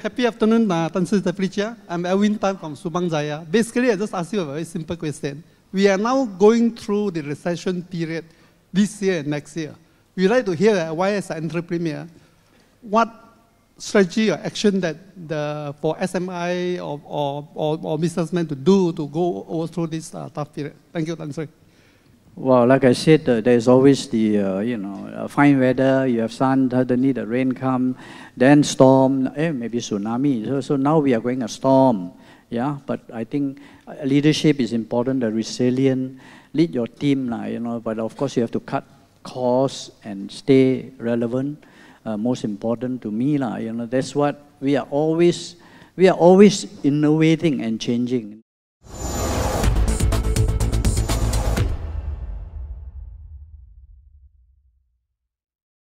Happy afternoon, uh, Tan Sri Cheah. I'm Elwin Tan from Subang Jaya. Basically, I just ask you a very simple question. We are now going through the recession period this year and next year. We'd like to hear uh, why, as an entrepreneur, what strategy or action that the, for SMI or, or, or, or businessmen to do to go over through this uh, tough period. Thank you, Tan Sri. Well, like I said, uh, there's always the, uh, you know, uh, fine weather, you have sun, suddenly the rain come, then storm, eh, maybe tsunami. So, so now we are going a storm, yeah? But I think uh, leadership is important, the resilient, lead your team, lah, you know, but of course you have to cut costs and stay relevant. Uh, most important to me, lah, you know, that's what we are always, we are always innovating and changing.